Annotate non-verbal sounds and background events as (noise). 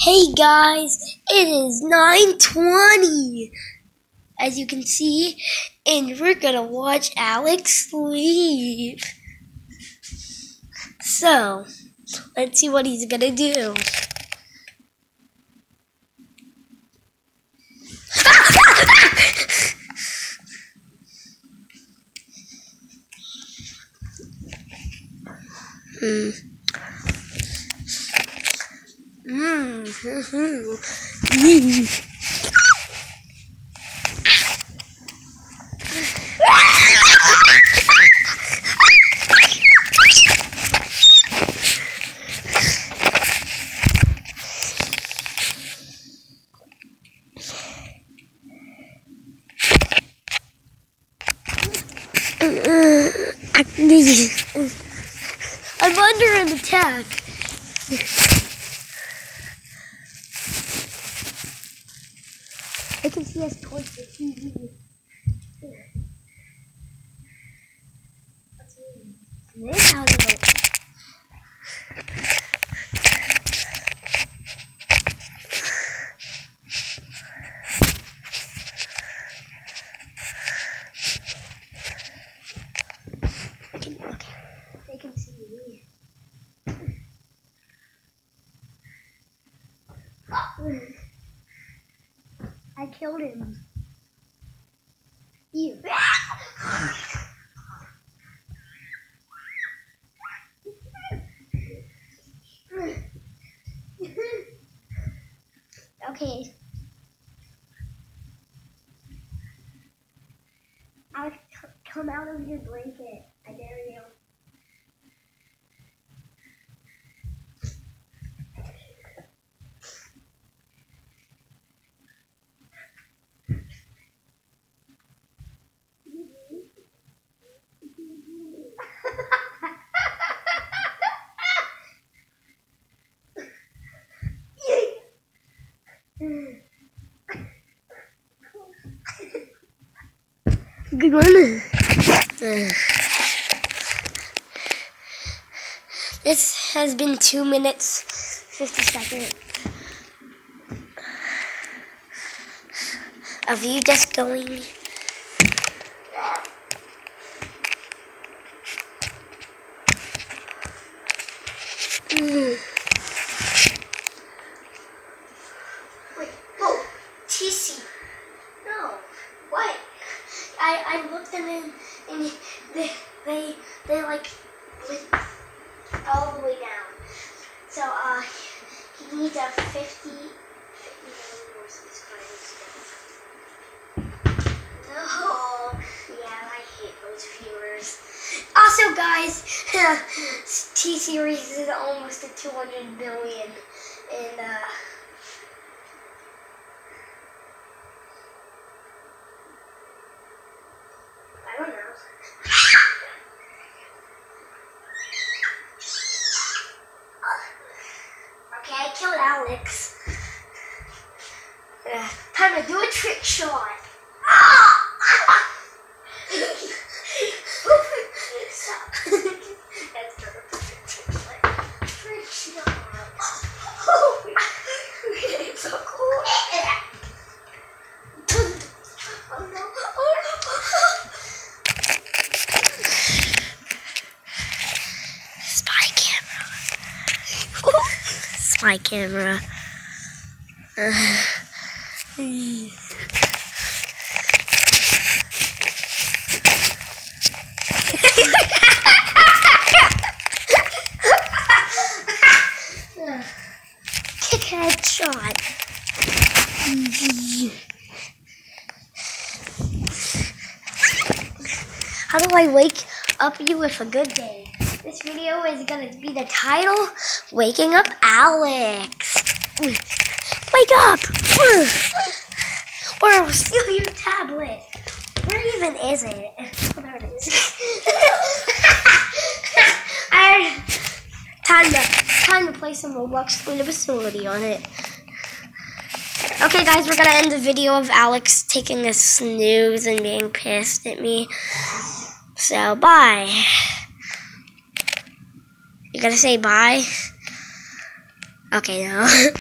Hey guys, it is 9:20 as you can see and we're going to watch Alex sleep. So, let's see what he's going to do. (laughs) hmm. (laughs) Mm. I'm under an attack. I can see us towards the TV. This how to go. I can look. They can see me. I killed him. You. okay. I'll come out of your blanket. I dare you. Good one. This has been two minutes, 50 seconds of you just going. Mm. Wait, whoa, TC. No, what? I, looked them in and they, they, they like went all the way down. So, uh, he needs a 50, 50 million subscribers. No, yeah, I hate those viewers. Also, guys, (laughs) T Series is almost at 200 billion, and uh. I don't know. Okay, I killed Alex. Uh, time to do a trick shot. Spy camera. Headshot. How do I wake up you with a good day? This video is gonna be the title, Waking Up Alex. Wake up! Or I'll steal your tablet. Where even is it? Oh, there it is. (laughs) I time to time to play some Roblox Clean the Facility on it. Okay, guys, we're gonna end the video of Alex taking a snooze and being pissed at me. So, bye. You gotta say bye? Okay, no. (laughs)